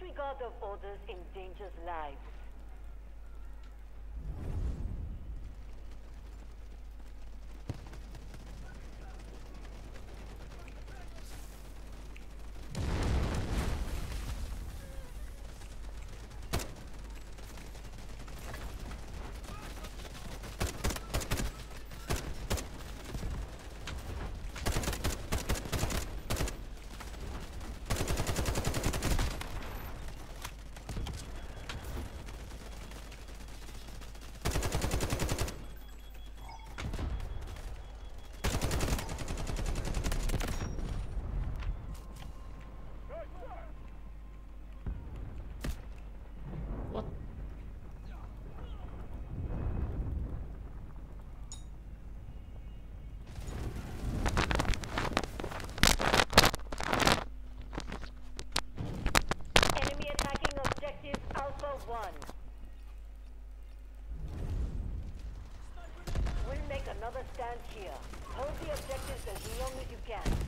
Disregard of orders endangers lives. What? Enemy attacking objective Alpha 1. We'll make another stand here. Hold the objectives as long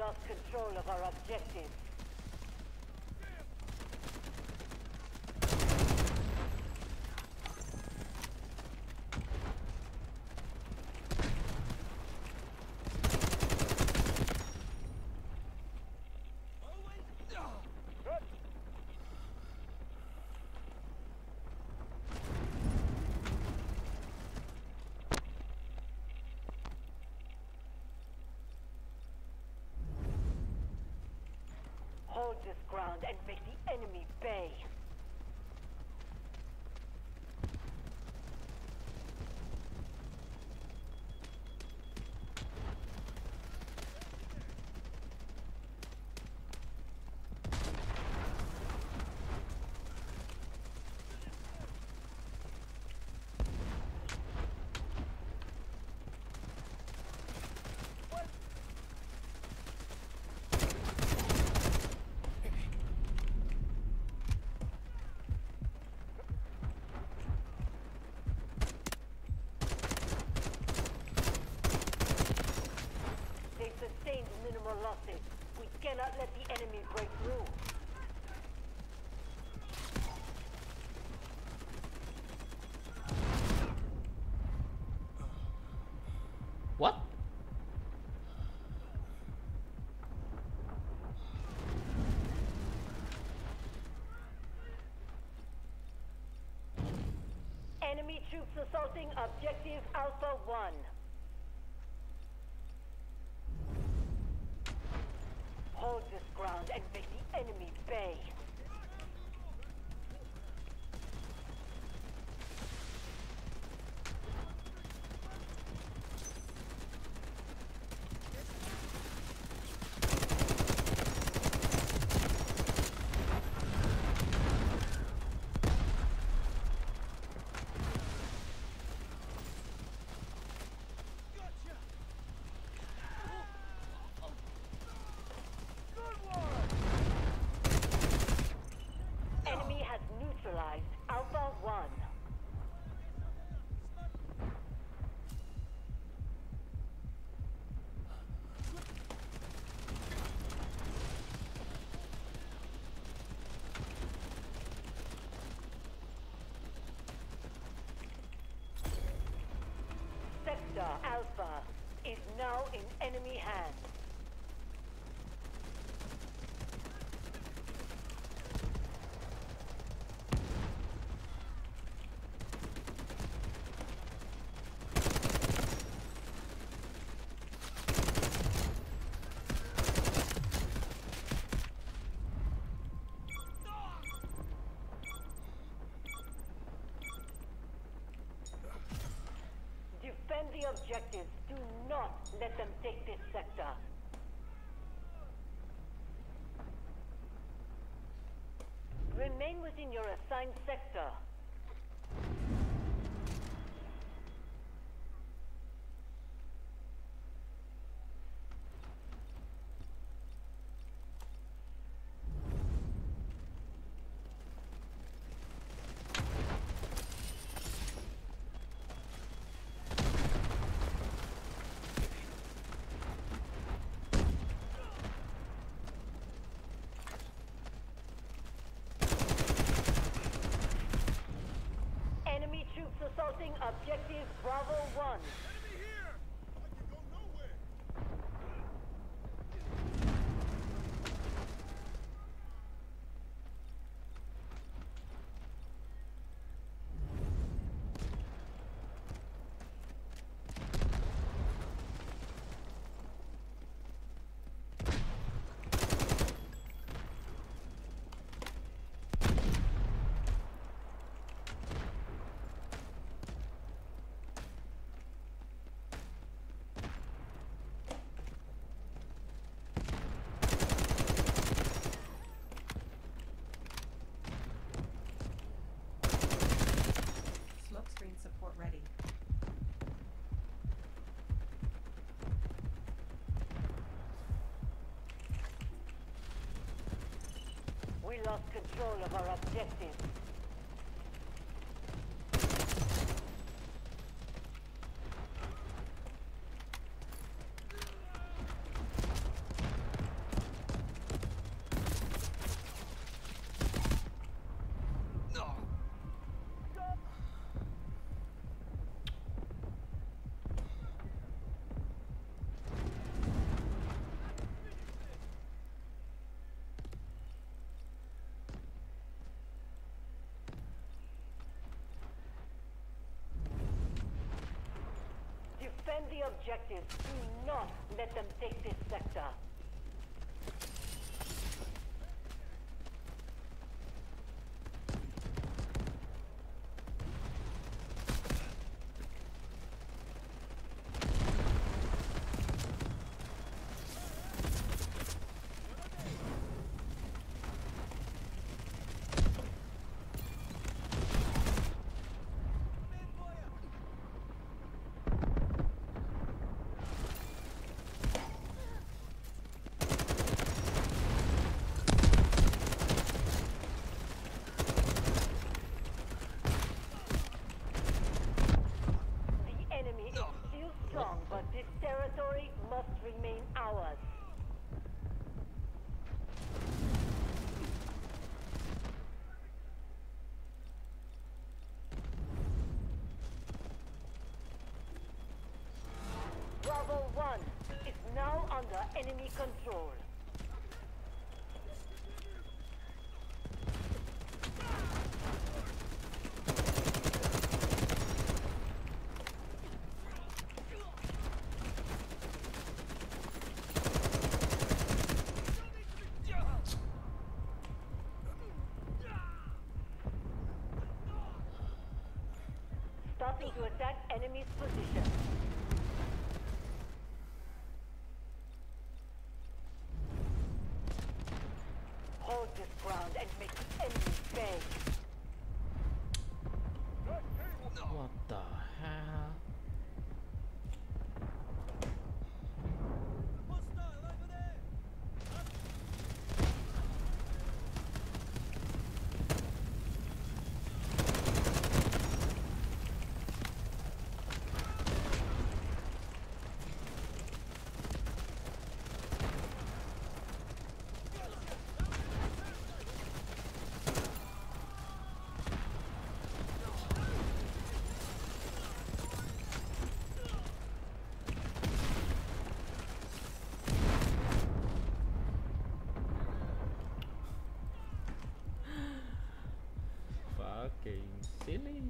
lost control of our objectives. This ground and make the enemy pay. What? Enemy troops assaulting objective Alpha 1. Hold this ground and make the enemy pay. Enemy has neutralized Alpha 1. Alpha is now in enemy hands. Defend the objectives. Do not let them take this sector. Remain within your assigned sector. Enemy troops assaulting objective Bravo 1. Lost control of our objective. Defend the objectives. Do not let them take this sector. The enemy is still strong, but this territory must remain ours. Bravo 1 is now under enemy control. Starting to attack enemy's position. Hold this ground and make the enemy pay. What the hell? Fucking silly.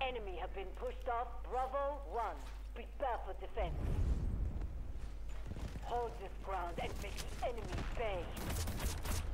Enemy have been pushed off Bravo 1. Prepare for defense. Hold this ground and make the enemy pay.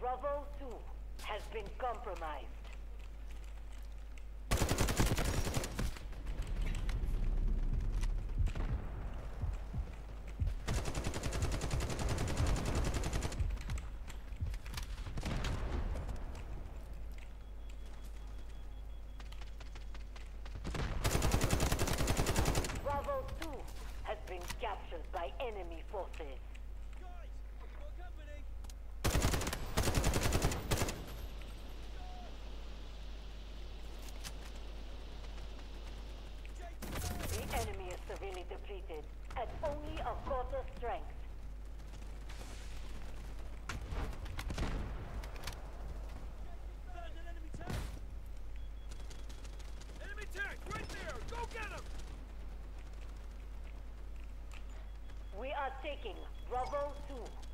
Bravo 2 has been compromised. been captured by enemy forces. taking Bravo 2.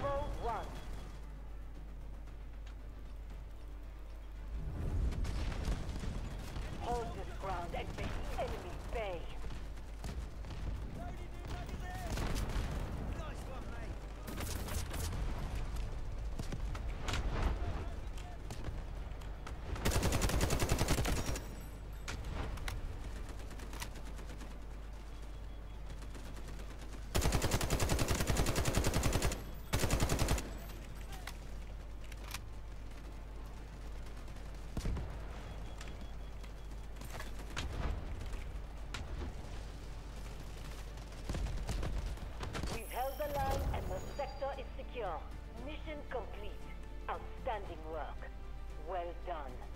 Bravo 1. Hold this ground and make the enemy pay. Loading new magazine! Nice one, mate. We've held the line and the sector is secure. Mission complete. Outstanding work. Well done.